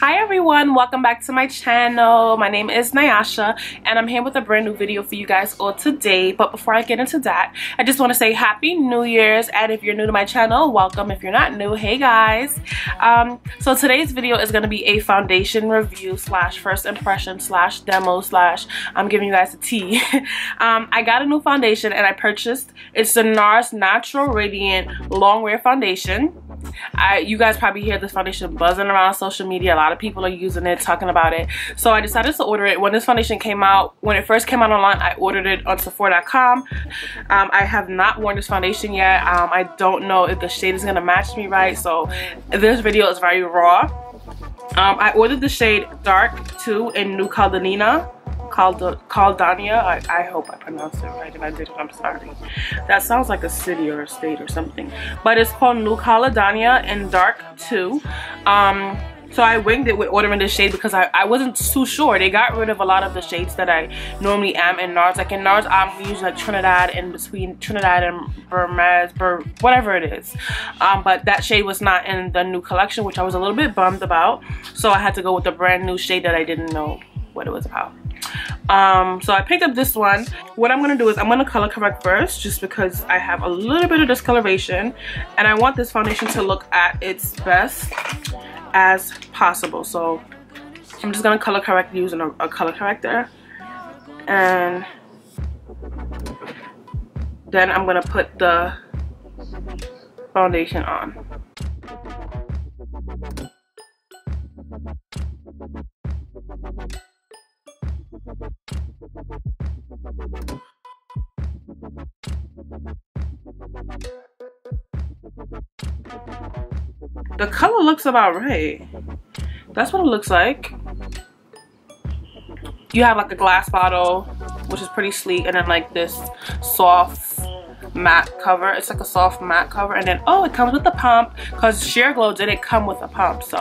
Hi everyone, welcome back to my channel. My name is Nyasha and I'm here with a brand new video for you guys all today. But before I get into that, I just want to say Happy New Year's and if you're new to my channel, welcome. If you're not new, hey guys. Um, so today's video is going to be a foundation review slash first impression slash demo slash I'm giving you guys a tea. um, I got a new foundation and I purchased, it's the NARS Natural Radiant Long Wear Foundation. I, you guys probably hear this foundation buzzing around social media. A lot of people are using it, talking about it. So I decided to order it. When this foundation came out, when it first came out online, I ordered it on Sephora.com. Um, I have not worn this foundation yet. Um, I don't know if the shade is going to match me right. So this video is very raw. Um, I ordered the shade Dark 2 in New Caledonia called Caldania. I, I hope I pronounced it right. If I didn't, I'm sorry. That sounds like a city or a state or something. But it's called New Caledonia in Dark 2. Um, so I winged it with ordering this shade because I, I wasn't too sure. They got rid of a lot of the shades that I normally am in NARS. Like in NARS, I'm usually like Trinidad in between Trinidad and Burmese, Bur whatever it is. Um, but that shade was not in the new collection, which I was a little bit bummed about. So I had to go with the brand new shade that I didn't know what it was about um so i picked up this one. What i'm gonna do is i'm gonna color correct first just because i have a little bit of discoloration and i want this foundation to look at its best as possible. So i'm just gonna color correct using a, a color corrector and then i'm gonna put the foundation on looks about right. That's what it looks like. You have like a glass bottle, which is pretty sleek, and then like this soft matte cover. It's like a soft matte cover. And then, oh, it comes with a pump because Sheer Glow didn't come with a pump. So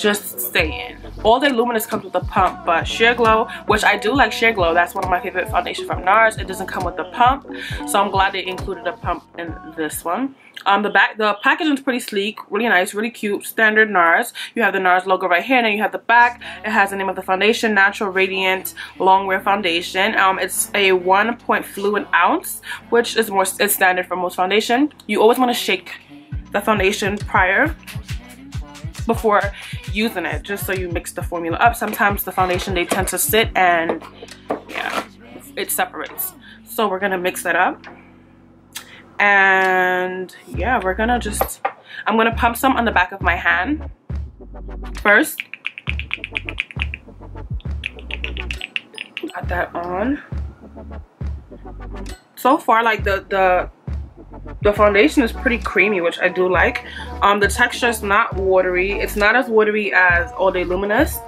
just saying. All Day Luminous comes with a pump, but Sheer Glow, which I do like Sheer Glow, that's one of my favorite foundations from NARS. It doesn't come with the pump, so I'm glad they included a pump in this one. Um, the back, the packaging is pretty sleek, really nice, really cute, standard NARS. You have the NARS logo right here, and then you have the back. It has the name of the foundation, Natural Radiant Longwear Foundation. Um, it's a one point fluid ounce, which is more it's standard for most foundation. You always want to shake the foundation prior before using it just so you mix the formula up. Sometimes the foundation they tend to sit and yeah it separates. So we're gonna mix that up. And yeah we're gonna just I'm gonna pump some on the back of my hand first. Got that on. So far like the the the foundation is pretty creamy which i do like. Um the texture is not watery. It's not as watery as all day luminous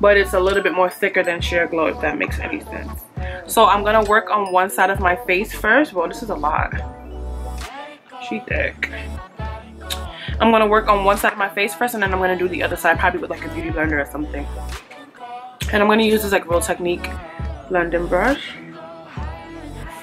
but it's a little bit more thicker than sheer glow if that makes any sense. So i'm gonna work on one side of my face first. Well this is a lot. She thick. I'm gonna work on one side of my face first and then i'm gonna do the other side probably with like a beauty blender or something. And i'm gonna use this like real technique blending brush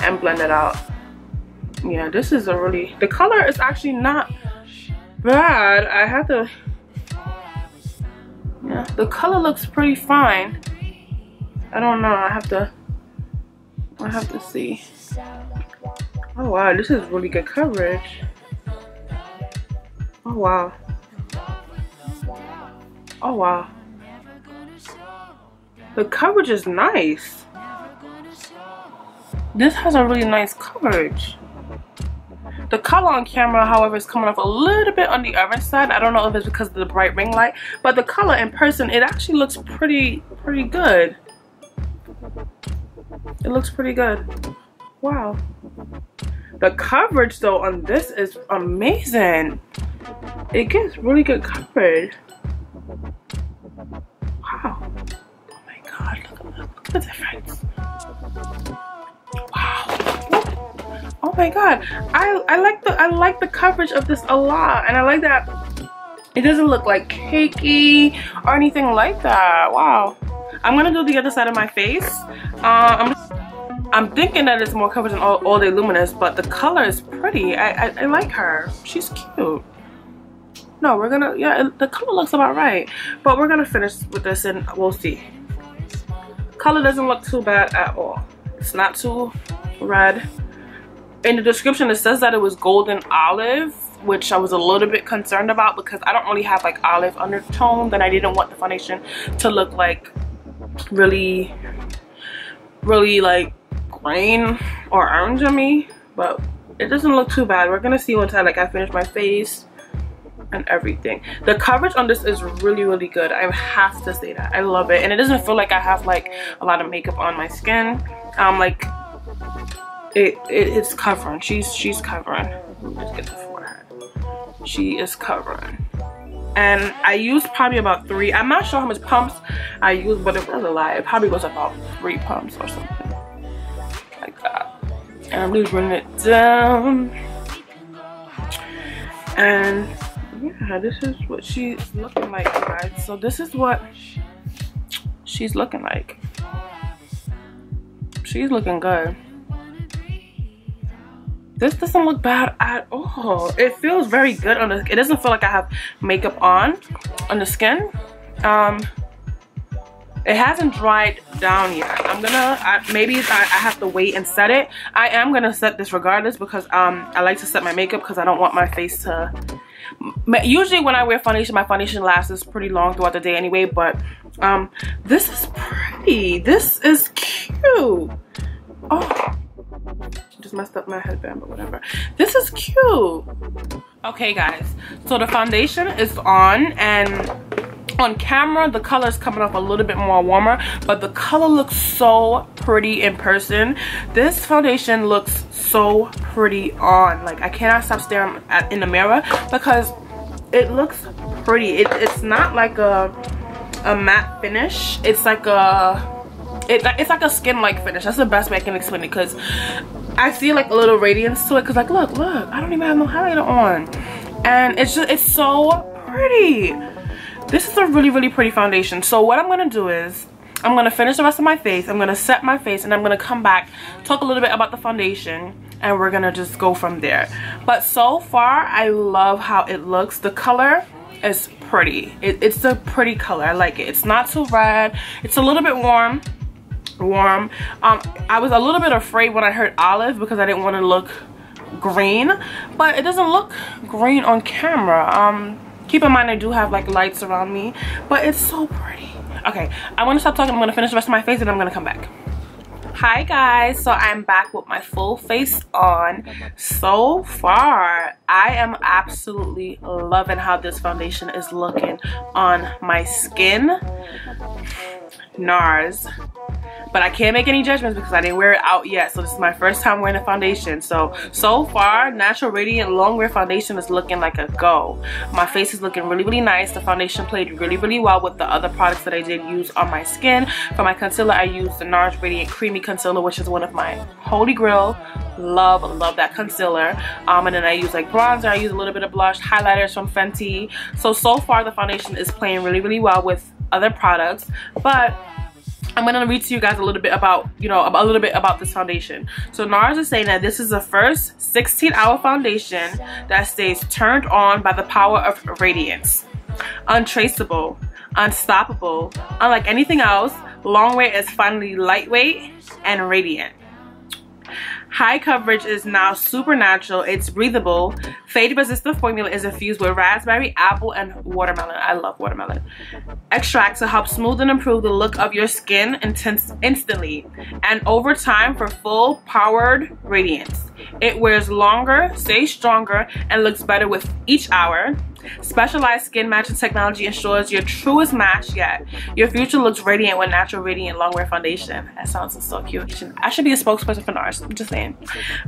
and blend it out yeah this is a really the color is actually not bad. I have to yeah the color looks pretty fine. I don't know i have to i have to see. Oh wow this is really good coverage. Oh wow. Oh wow. The coverage is nice. This has a really nice coverage the color on camera, however, is coming off a little bit on the orange side. I don't know if it's because of the bright ring light, but the color in person, it actually looks pretty, pretty good. It looks pretty good. Wow. The coverage though on this is amazing. It gets really good coverage. Wow. Oh my god, look, look, look at the difference. Oh my god. I i like the i like the coverage of this a lot and i like that it doesn't look like cakey or anything like that. Wow. I'm gonna do the other side of my face. Uh, i'm i'm thinking that it's more coverage than all, all day luminous but the color is pretty. I, I i like her. She's cute. No we're gonna yeah the color looks about right but we're gonna finish with this and we'll see. Color doesn't look too bad at all. It's not too red in the description it says that it was golden olive which I was a little bit concerned about because I don't really have like olive undertone then I didn't want the foundation to look like really really like green or orange on me but it doesn't look too bad. We're gonna see once I like I finish my face and everything. The coverage on this is really really good. I have to say that. I love it. And it doesn't feel like I have like a lot of makeup on my skin. Um like it, it it's covering. She's she's covering. Let's get the forehead. She is covering. And I used probably about three I'm not sure how much pumps I used but it was a lie it probably was about three pumps or something. Like that. And I'm just running it down. And yeah this is what she's looking like guys. So this is what she's looking like. She's looking good this doesn't look bad at all. It feels very good on the it doesn't feel like i have makeup on on the skin. Um it hasn't dried down yet. I'm gonna I, maybe I, I, have to wait and set it. I am gonna set this regardless because um i like to set my makeup because i don't want my face to usually when I wear foundation, my foundation lasts pretty long throughout the day anyway, but um, this is pretty. This is cute. Oh, just messed up my headband, but whatever. This is cute. Okay, guys, so the foundation is on and on camera the color is coming off a little bit more warmer but the color looks so pretty in person. This foundation looks so pretty on. Like i cannot stop staring at in the mirror because it looks pretty. It, it's not like a a matte finish. It's like a it, it's like a skin like finish that's the best way i can explain it because i see like a little radiance to it because like look look i don't even have no highlighter on and it's just it's so pretty this is a really really pretty foundation so what i'm gonna do is I'm going to finish the rest of my face. I'm going to set my face and I'm going to come back, talk a little bit about the foundation and we're going to just go from there. But so far, I love how it looks. The color is pretty. It, it's a pretty color. I like it. It's not too red. It's a little bit warm. Warm. Um, I was a little bit afraid when I heard olive because I didn't want to look green. But it doesn't look green on camera. Um, keep in mind I do have like lights around me. But it's so pretty okay i'm gonna stop talking i'm gonna finish the rest of my face and i'm gonna come back hi guys so i'm back with my full face on so far i am absolutely loving how this foundation is looking on my skin nars but I can't make any judgments because I didn't wear it out yet. So this is my first time wearing a foundation. So, so far, Natural Radiant Long Wear Foundation is looking like a go. My face is looking really, really nice. The foundation played really, really well with the other products that I did use on my skin. For my concealer, I used the NARS Radiant Creamy Concealer, which is one of my holy grail. Love, love that concealer. Um, and then I use like bronzer. I use a little bit of blush, highlighters from Fenty. So, so far the foundation is playing really, really well with other products. But I'm gonna read to you guys a little bit about, you know, a little bit about this foundation. So NARS is saying that this is the first 16 hour foundation that stays turned on by the power of radiance. Untraceable, unstoppable, unlike anything else, Longwear is finally lightweight and radiant. High coverage is now supernatural. It's breathable. Fade resistant formula is infused with raspberry, apple, and watermelon. I love watermelon. Extracts to help smooth and improve the look of your skin intense instantly. And over time for full powered radiance. It wears longer, stays stronger, and looks better with each hour. Specialized skin matching technology ensures your truest match yet. Your future looks radiant with natural radiant longwear foundation. That sounds so cute. I should be a spokesperson for NARS. I'm just saying.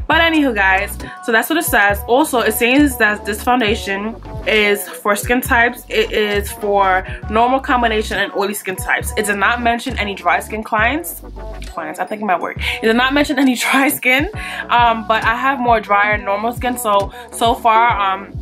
But anywho guys, so that's what it says. Also, it says that this foundation is for skin types. It is for normal combination and oily skin types. It does not mention any dry skin clients. Clients, I'm thinking my word. It does not mention any dry skin. Um, but I have more drier normal skin. So, so far, um,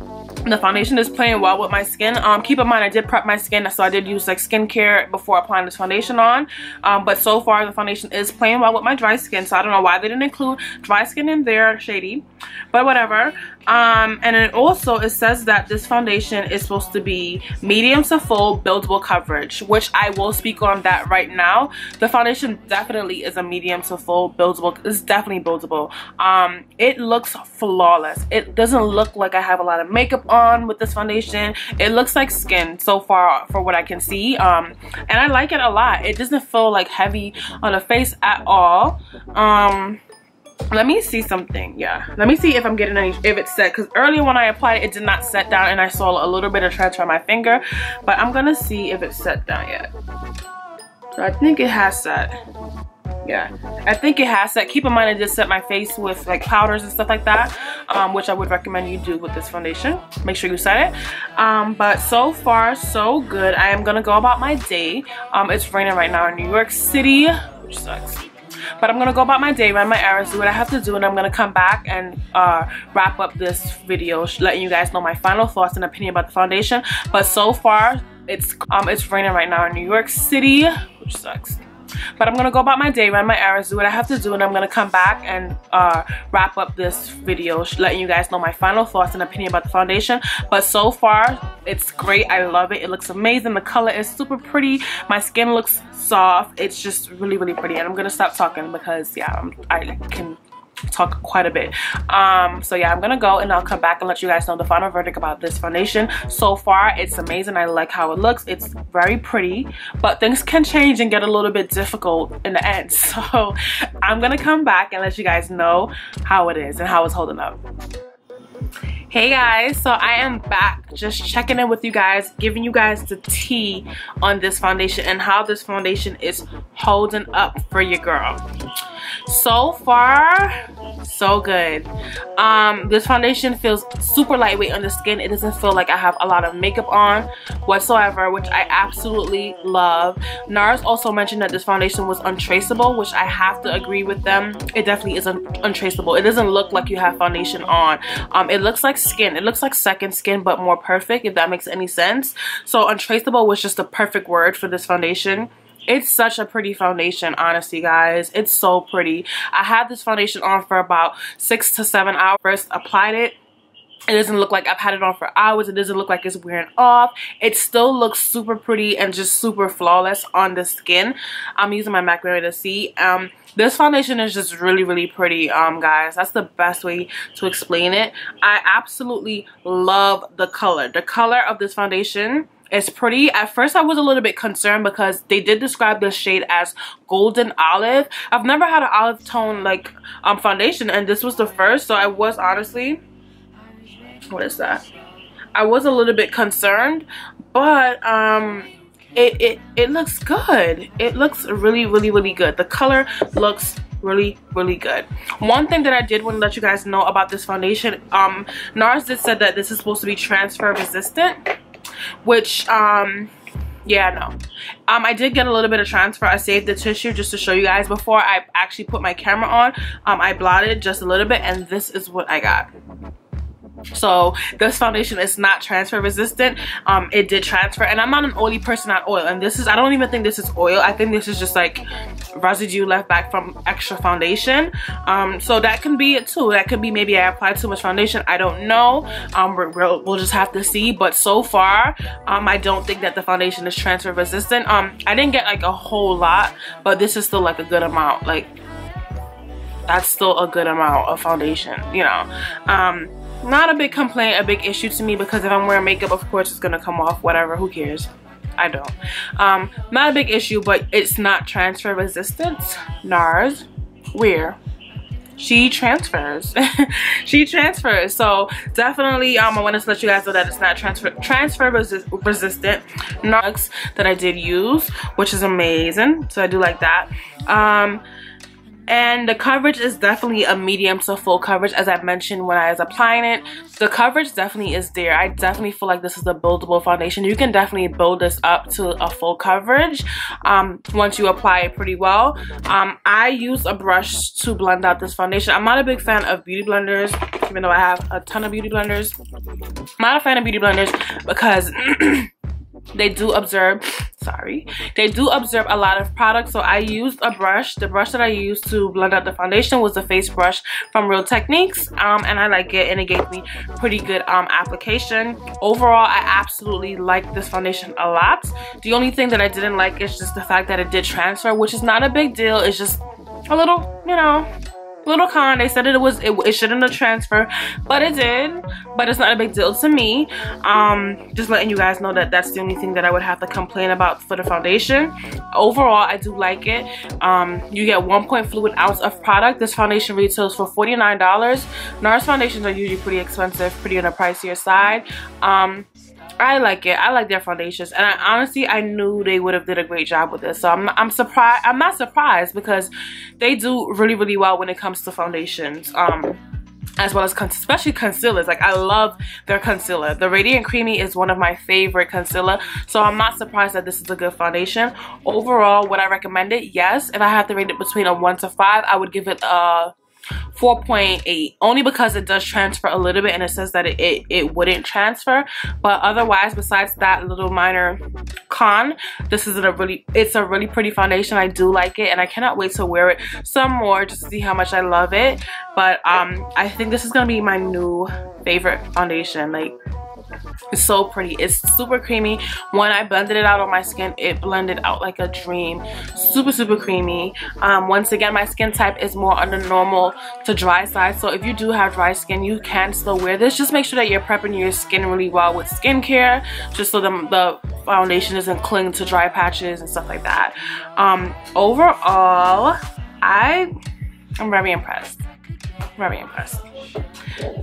the foundation is playing well with my skin. Um keep in mind i did prep my skin so i did use like skincare before applying this foundation on. Um but so far the foundation is playing well with my dry skin so i don't know why they didn't include dry skin in there shady. But whatever um and then also it says that this foundation is supposed to be medium to full buildable coverage which i will speak on that right now. The foundation definitely is a medium to full buildable it's definitely buildable. Um it looks flawless. It doesn't look like i have a lot of makeup on with this foundation. It looks like skin so far for what i can see. Um and i like it a lot. It doesn't feel like heavy on the face at all. Um let me see something yeah. Let me see if i'm getting any if it's set because earlier when i applied it, it did not set down and i saw a little bit of transfer on my finger but i'm gonna see if it's set down yet. So i think it has set. Yeah. I think it has set. Keep in mind i just set my face with like powders and stuff like that um, which i would recommend you do with this foundation. Make sure you set it. Um, but so far so good. I am gonna go about my day. Um, it's raining right now in new york city which sucks but i'm gonna go about my day run my errands do what i have to do and i'm gonna come back and uh, wrap up this video letting you guys know my final thoughts and opinion about the foundation. But so far it's um it's raining right now in new york city which sucks but i'm gonna go about my day run my errands do what i have to do and i'm gonna come back and uh, wrap up this video letting you guys know my final thoughts and opinion about the foundation. But so far it's great. I love it. It looks amazing. The color is super pretty. My skin looks soft. It's just really really pretty. And i'm gonna stop talking because yeah I'm, i can talk quite a bit. Um so yeah i'm gonna go and i'll come back and let you guys know the final verdict about this foundation. So far it's amazing. I like how it looks. It's very pretty but things can change and get a little bit difficult in the end. So i'm gonna come back and let you guys know how it is and how it's holding up. Hey guys so i am back. Just checking in with you guys giving you guys the tea on this foundation and how this foundation is holding up for your girl so far so good. Um this foundation feels super lightweight on the skin. It doesn't feel like i have a lot of makeup on whatsoever which i absolutely love. Nars also mentioned that this foundation was untraceable which i have to agree with them. It definitely is un untraceable. It doesn't look like you have foundation on. Um it looks like skin. It looks like second skin but more perfect if that makes any sense. So untraceable was just the perfect word for this foundation it's such a pretty foundation honestly guys it's so pretty i had this foundation on for about six to seven hours applied it it doesn't look like I've had it on for hours. It doesn't look like it's wearing off. It still looks super pretty and just super flawless on the skin. I'm using my MAC Mirror to see. Um, this foundation is just really, really pretty, um, guys. That's the best way to explain it. I absolutely love the color. The color of this foundation it's pretty at first i was a little bit concerned because they did describe this shade as golden olive. I've never had an olive tone like um foundation and this was the first so i was honestly what is that? I was a little bit concerned but um it it it looks good. It looks really really really good. The color looks really really good. One thing that i did want to let you guys know about this foundation um nars did said that this is supposed to be transfer resistant which um yeah no. Um i did get a little bit of transfer. I saved the tissue just to show you guys. Before i actually put my camera on um i blotted just a little bit and this is what i got so this foundation is not transfer resistant. Um it did transfer and i'm not an oily person at oil and this is i don't even think this is oil. I think this is just like residue left back from extra foundation. Um so that can be it too. That could be maybe i applied too much foundation. I don't know. Um we will we'll just have to see. But so far um i don't think that the foundation is transfer resistant. Um i didn't get like a whole lot but this is still like a good amount. Like that's still a good amount of foundation you know. Um not a big complaint a big issue to me because if i'm wearing makeup of course it's gonna come off whatever who cares? I don't. Um not a big issue but it's not transfer resistant. Nars where she transfers. She transfers. So definitely um i wanted to let you guys know that it's not transfer transfer resist resistant. Nugs that i did use which is amazing so i do like that. Um and the coverage is definitely a medium to full coverage as I mentioned when I was applying it. The coverage definitely is there. I definitely feel like this is a buildable foundation. You can definitely build this up to a full coverage um, once you apply it pretty well. Um, I use a brush to blend out this foundation. I'm not a big fan of beauty blenders even though I have a ton of beauty blenders. I'm not a fan of beauty blenders because they do observe sorry. They do observe a lot of products. So i used a brush. The brush that i used to blend out the foundation was the face brush from real techniques. Um, and i like it and it gave me pretty good um, application. Overall i absolutely like this foundation a lot. The only thing that i didn't like is just the fact that it did transfer which is not a big deal. It's just a little you know little con. They said it was it, it shouldn't have transferred but it did. But it's not a big deal to me. Um just letting you guys know that that's the only thing that i would have to complain about for the foundation. Overall i do like it. Um you get one point fluid ounce of product. This foundation retails for 49 dollars. Nars foundations are usually pretty expensive pretty on the pricier side. Um I like it. I like their foundations, and I honestly I knew they would have did a great job with this. So I'm I'm surprised. I'm not surprised because they do really really well when it comes to foundations. Um, as well as con especially concealers like i love their concealer the radiant creamy is one of my favorite concealer so i'm not surprised that this is a good foundation overall would i recommend it yes if i had to rate it between a one to five i would give it a 4.8 only because it does transfer a little bit and it says that it, it, it, wouldn't transfer. But otherwise besides that little minor con this is a really it's a really pretty foundation. I do like it and I cannot wait to wear it some more just to see how much I love it. But um I think this is gonna be my new favorite foundation like it's so pretty. It's super creamy. When I blended it out on my skin, it blended out like a dream. Super, super creamy. Um, once again, my skin type is more on the normal to dry side. So if you do have dry skin, you can still wear this. Just make sure that you're prepping your skin really well with skincare. Just so the, the foundation doesn't cling to dry patches and stuff like that. Um, overall, I am very impressed. Very impressed.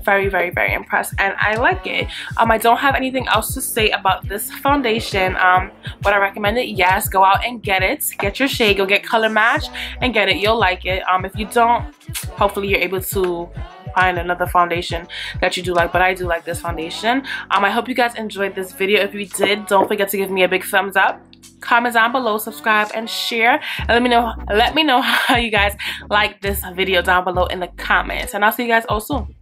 Very very very impressed and I like it. Um I don't have anything else to say about this foundation. Um but I recommend it. Yes go out and get it. Get your shade. Go get color match and get it. You'll like it. Um if you don't hopefully you're able to find another foundation that you do like. But I do like this foundation. Um I hope you guys enjoyed this video. If you did don't forget to give me a big thumbs up comment down below subscribe and share. And let me know let me know how you guys like this video down below in the comments. And i'll see you guys all soon